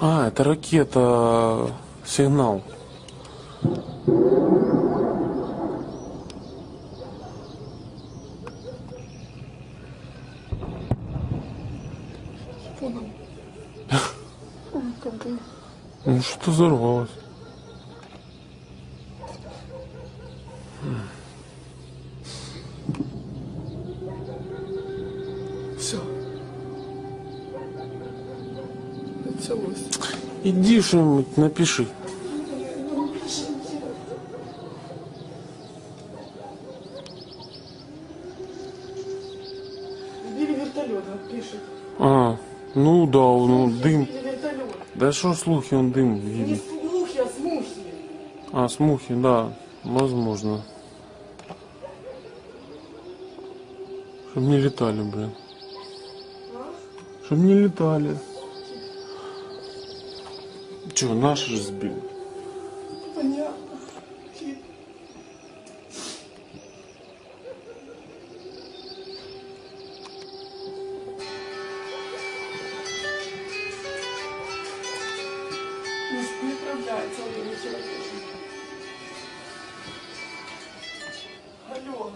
А, это ракета. Сигнал. Ну что взорвалось? Все. Началось. Иди что-нибудь напиши. Пишет. А, ну да, ну дым. Били вертолет. Да что слухи, он дым Не видит. слухи, а смухи. А, смухи, да, возможно. Чтоб не летали, блин. Чтоб не летали. Че, наши же сбили? Понятно. Не, отправляется, он не человек. Алло.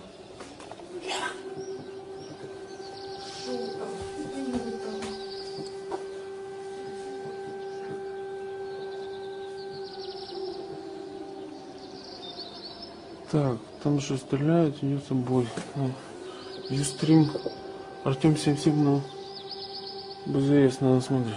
Так, там же стреляют, идет бой. Ну, Юстрим, Артем 77, ну, БЗС надо смотреть.